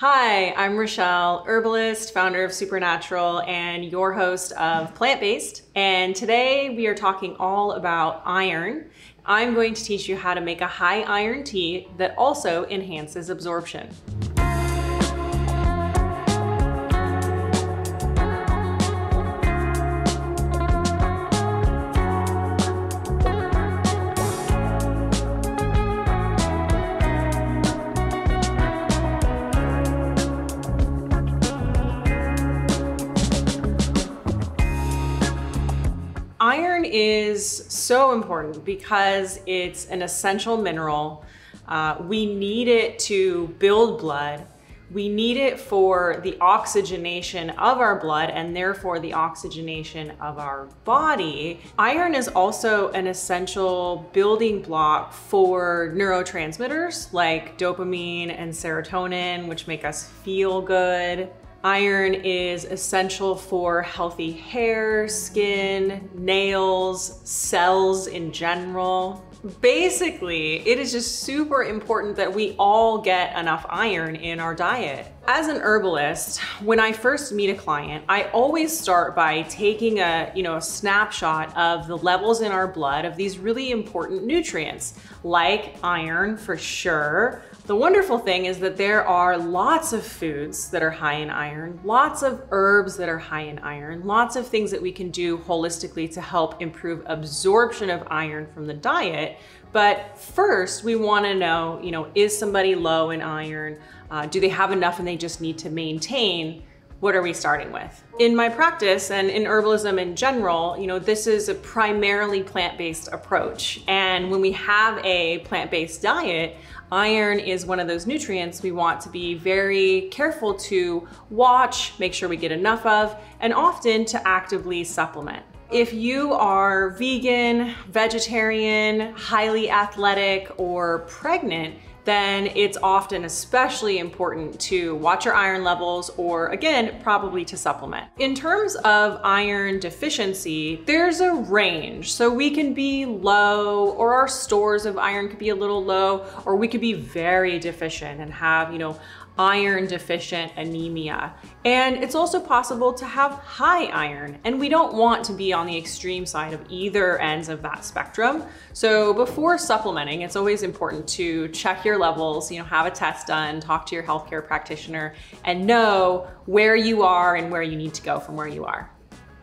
Hi, I'm Rachelle, herbalist, founder of Supernatural, and your host of Plant Based. And today we are talking all about iron. I'm going to teach you how to make a high iron tea that also enhances absorption. So important because it's an essential mineral. Uh, we need it to build blood. We need it for the oxygenation of our blood and therefore the oxygenation of our body. Iron is also an essential building block for neurotransmitters like dopamine and serotonin, which make us feel good. Iron is essential for healthy hair, skin, nails, cells in general. Basically, it is just super important that we all get enough iron in our diet. As an herbalist, when I first meet a client, I always start by taking a, you know, a snapshot of the levels in our blood of these really important nutrients, like iron for sure, the wonderful thing is that there are lots of foods that are high in iron, lots of herbs that are high in iron, lots of things that we can do holistically to help improve absorption of iron from the diet. But first, we want to know, you know, is somebody low in iron? Uh, do they have enough and they just need to maintain? What are we starting with? In my practice and in herbalism in general, you know, this is a primarily plant-based approach. And when we have a plant-based diet, Iron is one of those nutrients we want to be very careful to watch, make sure we get enough of, and often to actively supplement. If you are vegan, vegetarian, highly athletic, or pregnant, then it's often especially important to watch your iron levels or again, probably to supplement. In terms of iron deficiency, there's a range. So we can be low or our stores of iron could be a little low or we could be very deficient and have, you know, iron deficient anemia. And it's also possible to have high iron, and we don't want to be on the extreme side of either ends of that spectrum. So before supplementing, it's always important to check your levels, you know, have a test done, talk to your healthcare practitioner, and know where you are and where you need to go from where you are.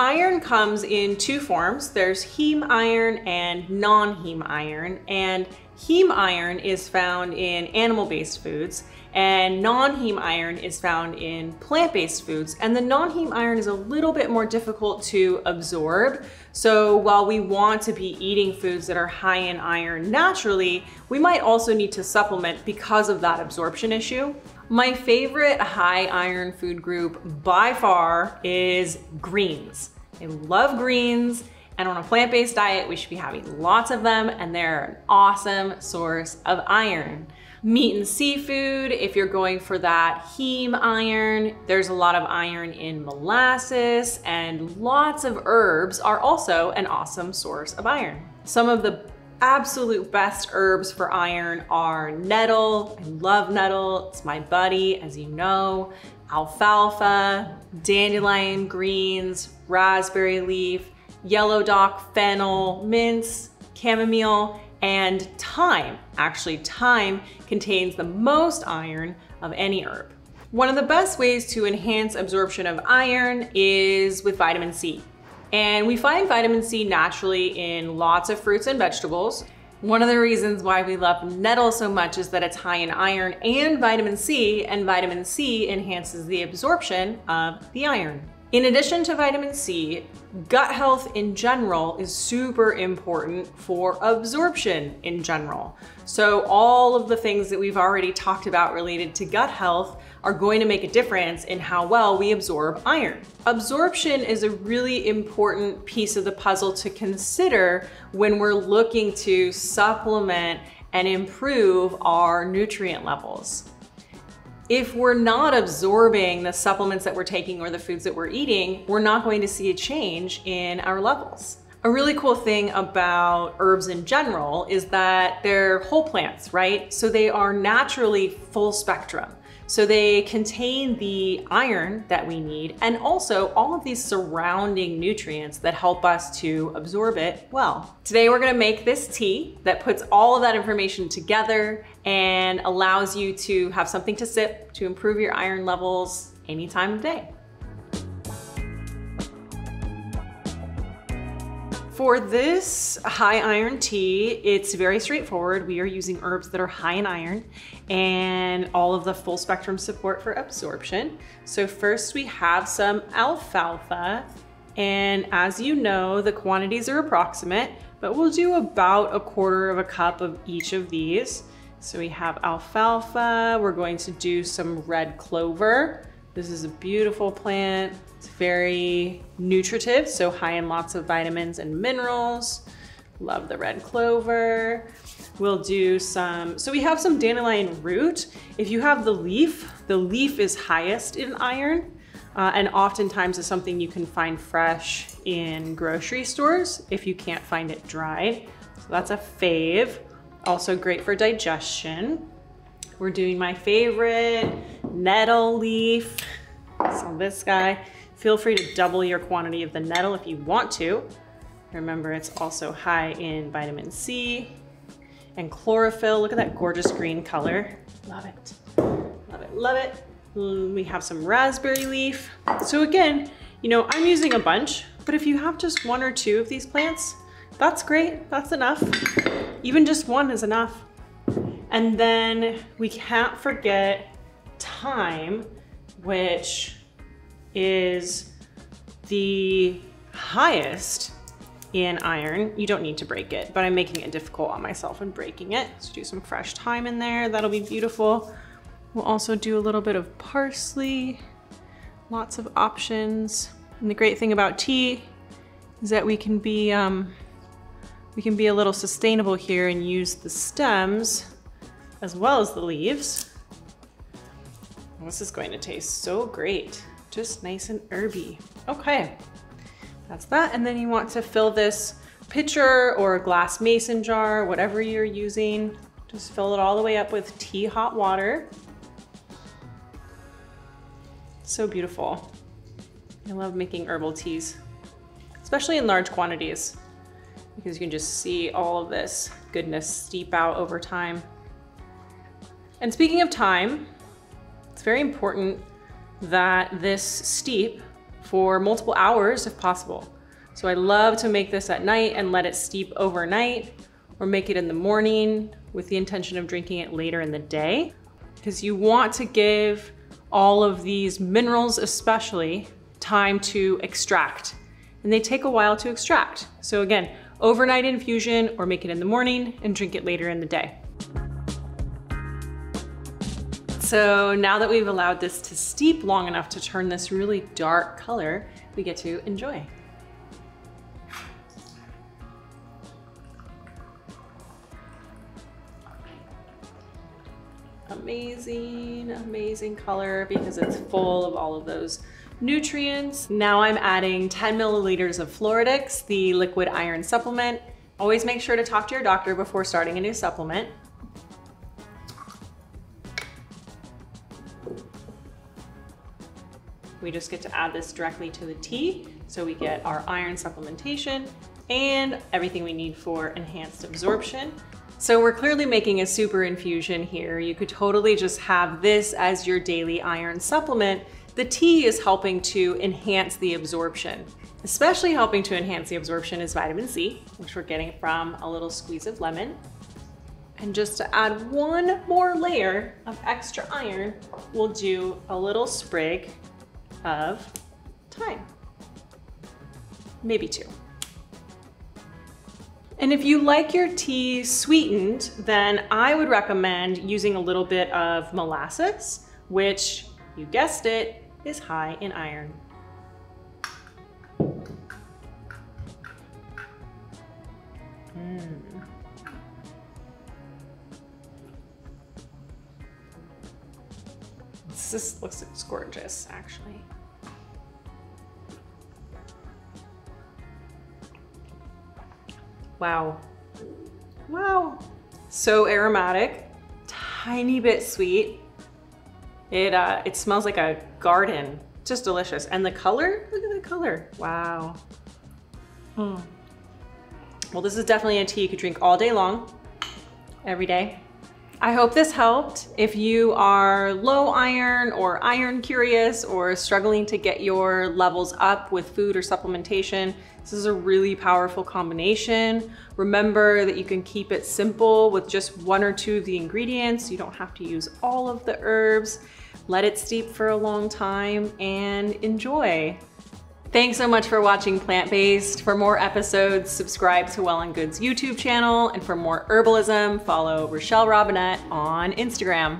Iron comes in two forms. There's heme iron and non-heme iron, and heme iron is found in animal-based foods, and non-heme iron is found in plant-based foods. And the non-heme iron is a little bit more difficult to absorb. So while we want to be eating foods that are high in iron naturally, we might also need to supplement because of that absorption issue. My favorite high iron food group by far is greens. I love greens. And on a plant-based diet, we should be having lots of them and they're an awesome source of iron meat and seafood. If you're going for that heme iron, there's a lot of iron in molasses and lots of herbs are also an awesome source of iron. Some of the absolute best herbs for iron are nettle. I love nettle, it's my buddy, as you know. Alfalfa, dandelion greens, raspberry leaf, yellow dock, fennel, mints, chamomile, and thyme. Actually, thyme contains the most iron of any herb. One of the best ways to enhance absorption of iron is with vitamin C. And we find vitamin C naturally in lots of fruits and vegetables. One of the reasons why we love nettle so much is that it's high in iron and vitamin C, and vitamin C enhances the absorption of the iron. In addition to vitamin C, gut health in general is super important for absorption in general. So all of the things that we've already talked about related to gut health are going to make a difference in how well we absorb iron. Absorption is a really important piece of the puzzle to consider when we're looking to supplement and improve our nutrient levels if we're not absorbing the supplements that we're taking or the foods that we're eating, we're not going to see a change in our levels. A really cool thing about herbs in general is that they're whole plants, right? So they are naturally full spectrum. So they contain the iron that we need and also all of these surrounding nutrients that help us to absorb it well. Today we're gonna make this tea that puts all of that information together and allows you to have something to sip to improve your iron levels any time of day. For this high iron tea, it's very straightforward. We are using herbs that are high in iron and all of the full spectrum support for absorption. So first we have some alfalfa. And as you know, the quantities are approximate, but we'll do about a quarter of a cup of each of these. So we have alfalfa, we're going to do some red clover. This is a beautiful plant. It's very nutritive, so high in lots of vitamins and minerals. Love the red clover. We'll do some, so we have some dandelion root. If you have the leaf, the leaf is highest in iron. Uh, and oftentimes is something you can find fresh in grocery stores if you can't find it dried. So that's a fave. Also great for digestion. We're doing my favorite nettle leaf. So this guy, Feel free to double your quantity of the nettle if you want to. Remember, it's also high in vitamin C and chlorophyll. Look at that gorgeous green color. Love it. Love it, love it. Mm, we have some raspberry leaf. So again, you know, I'm using a bunch, but if you have just one or two of these plants, that's great, that's enough. Even just one is enough. And then we can't forget thyme, which is the highest in iron. You don't need to break it, but I'm making it difficult on myself and breaking it. So do some fresh thyme in there. That'll be beautiful. We'll also do a little bit of parsley. Lots of options. And the great thing about tea is that we can be um, we can be a little sustainable here and use the stems as well as the leaves. This is going to taste so great just nice and herby. Okay, that's that. And then you want to fill this pitcher or a glass mason jar, whatever you're using. Just fill it all the way up with tea hot water. So beautiful. I love making herbal teas, especially in large quantities because you can just see all of this goodness steep out over time. And speaking of time, it's very important that this steep for multiple hours if possible. So I love to make this at night and let it steep overnight or make it in the morning with the intention of drinking it later in the day because you want to give all of these minerals especially time to extract and they take a while to extract. So again, overnight infusion or make it in the morning and drink it later in the day. So now that we've allowed this to steep long enough to turn this really dark color, we get to enjoy. Amazing, amazing color because it's full of all of those nutrients. Now I'm adding 10 milliliters of Floradix, the liquid iron supplement. Always make sure to talk to your doctor before starting a new supplement. We just get to add this directly to the tea. So we get our iron supplementation and everything we need for enhanced absorption. So we're clearly making a super infusion here. You could totally just have this as your daily iron supplement. The tea is helping to enhance the absorption. Especially helping to enhance the absorption is vitamin C, which we're getting from a little squeeze of lemon. And just to add one more layer of extra iron, we'll do a little sprig of thyme. Maybe two. And if you like your tea sweetened, then I would recommend using a little bit of molasses, which, you guessed it, is high in iron. Mm. This looks gorgeous, actually. Wow. Wow. So aromatic, tiny bit sweet, It, uh, it smells like a garden. Just delicious. And the color, look at the color. Wow. Hmm. Well, this is definitely a tea you could drink all day long, every day. I hope this helped. If you are low iron or iron curious or struggling to get your levels up with food or supplementation, this is a really powerful combination. Remember that you can keep it simple with just one or two of the ingredients. You don't have to use all of the herbs. Let it steep for a long time and enjoy. Thanks so much for watching Plant Based. For more episodes, subscribe to Well and Good's YouTube channel, and for more herbalism, follow Rachelle Robinett on Instagram.